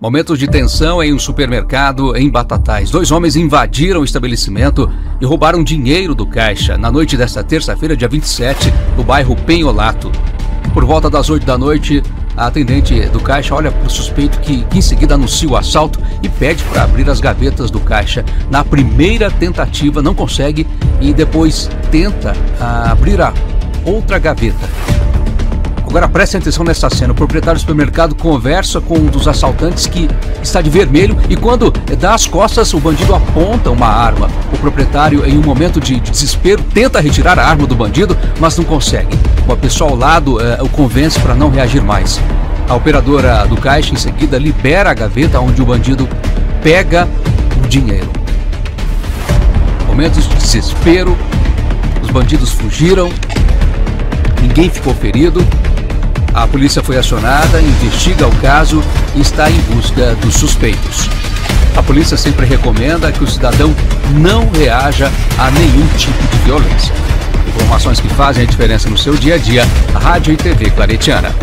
Momentos de tensão em um supermercado em Batatais. Dois homens invadiram o estabelecimento e roubaram dinheiro do caixa na noite desta terça-feira, dia 27, no bairro Penholato. Por volta das 8 da noite, a atendente do caixa olha para o suspeito que, que, em seguida anuncia o assalto e pede para abrir as gavetas do caixa. Na primeira tentativa, não consegue e depois tenta ah, abrir a outra gaveta. Agora preste atenção nessa cena. O proprietário do supermercado conversa com um dos assaltantes que está de vermelho e quando dá as costas, o bandido aponta uma arma. O proprietário, em um momento de desespero, tenta retirar a arma do bandido, mas não consegue. Uma pessoa ao lado eh, o convence para não reagir mais. A operadora do caixa em seguida libera a gaveta onde o bandido pega o dinheiro. Momentos de desespero, os bandidos fugiram, ninguém ficou ferido. A polícia foi acionada, investiga o caso e está em busca dos suspeitos. A polícia sempre recomenda que o cidadão não reaja a nenhum tipo de violência. Informações que fazem a diferença no seu dia a dia, Rádio e TV Claretiana.